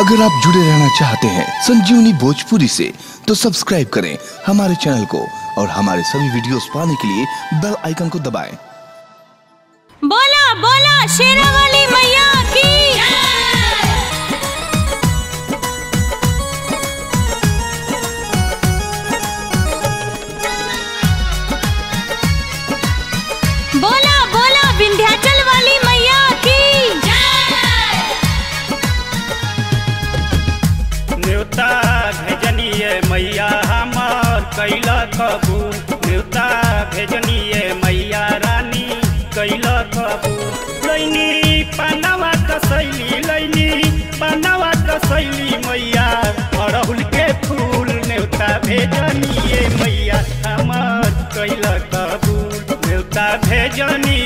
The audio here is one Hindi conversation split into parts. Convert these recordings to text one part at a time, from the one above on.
अगर आप जुड़े रहना चाहते हैं संजीवनी भोजपुरी से तो सब्सक्राइब करें हमारे चैनल को और हमारे सभी वीडियोस पाने के लिए बेल आइकन को दबाएँ। बोला बोला शेरावाली कसैली लैनी पानवा कसैली मैया। अड़हुल के फूल नेवता भेजनी मैया। हमार कैल कबूल न्योता भेजनिए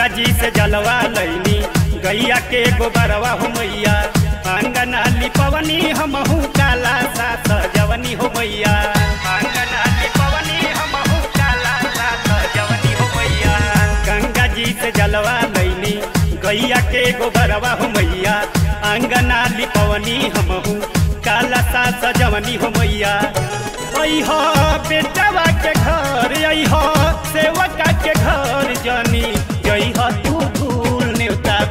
गंगा जी से जलवा लैनी गैया के गोबरवा हो मैया। आंगना लिपवनी हमहू काला सा सजवनी हो मैया। आंगना लिपवनी हमहू काला सा सजवनी हो मैया। गंगा जी से जलवा लैनी गैया के गोबरवा हो मैया। आंगना लिपवनी हमहू काला सा सजवनी हो मैया। अइह बेटवा के घर अइह सेवका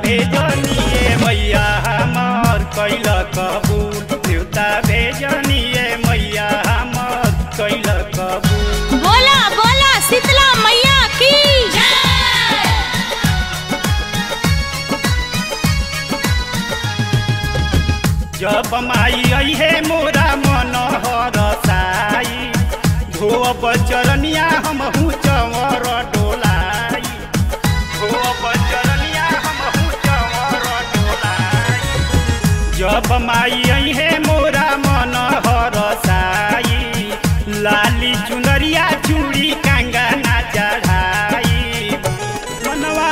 भेजनिए मैया हमार कैल कबूल। न्योता भेजनिए मैया हमार कैल कबूल। बोला बोला शीतला मैया की? जब माई अइहे मोरा मन हर साई धोब चरनिया हमहू जब माई है मोरा मन हर साई, लाली चुनरिया चूड़ी कंगना चढ़ाई। मनवा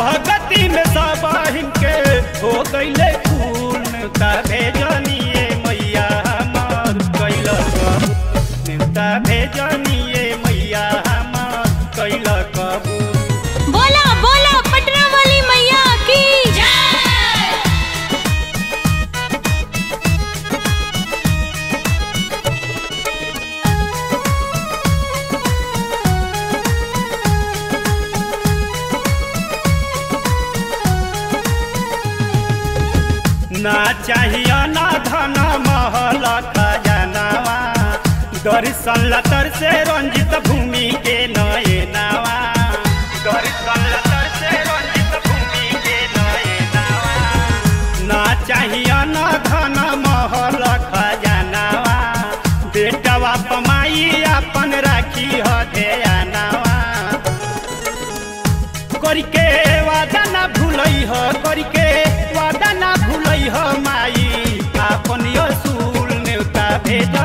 भगती में सब हिनके हो गई फूल का भेजनिए ना चाहिए ना धन, महल दर्शन लतर से रंजित भूमि के नए नावा। दर्शन लतर से रंजित भूमि के नए नावा। ना चाहिए ना धन, महल खजानावा बेटवा अपन राखी करके वादा ना भूलई ह करके वादा ना भूलई हो माई। आपन असूल न्योता भेज